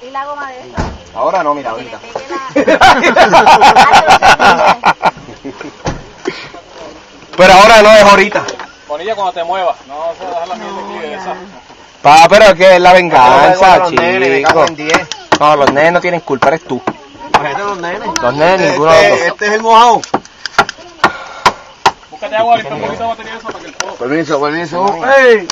Y la goma de esta. Ahora no, mira, ahorita. Pero ahora no es ahorita. Bonilla cuando te muevas. No se va a dejar la miel aquí de esa. Pa, pero es que es la venganza, Los chico. No, los nenes no tienen culpa, eres tú. Los nenes. Los nenes, ninguno de los este, dos. Este, es el mojado. Búscate agua, limpia un poquito de batería eso para que el fuego. Permiso, permiso. ¡Ey!